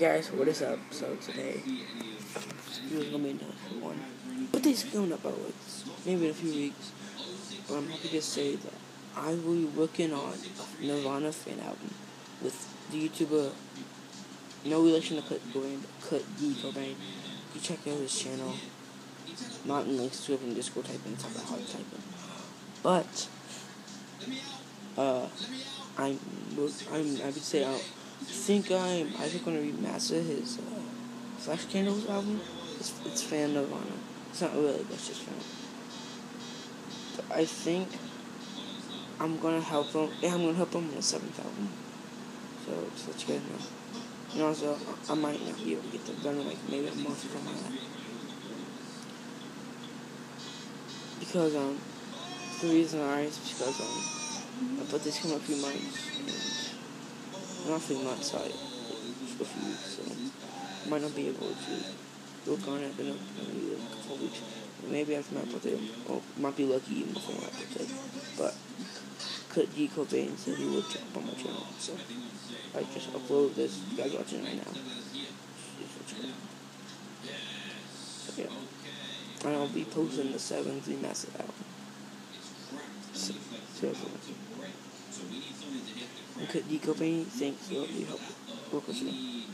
guys, what is up? So today, this is gonna be another one. But this is coming up about like maybe in a few weeks. But I'm happy to say that I will be working on a Nirvana fan album with the YouTuber, no relation to Kurt Cobain, Kurt D. Cobain. You check out his channel. Not in links to it in Discord typing, it's not hard typing. But uh I'm I'm I would say I'll think I'm either gonna remaster his uh, Flash Candles album. It's it's fan Nirvana. It's not really, but it's just fan. But I think I'm gonna help him. Yeah, I'm gonna help him on the seventh album. So just let you guys know. And also, I might not be able to get them done in like maybe a month from now. Because um, the reason why is because um, I put this in a few months and not a few months, sorry, a few weeks. So might not be able to work on it a, maybe a couple weeks. Maybe after my birthday, or might be lucky even before my birthday. But Kurt D. Cobain said he would check up on my channel, so I just upload this. You guys watching right now. So, yeah. And I'll be posting the seventh remastered album. So, seriously. And Kurt D. Cobain thinks will be helpful. Work with me.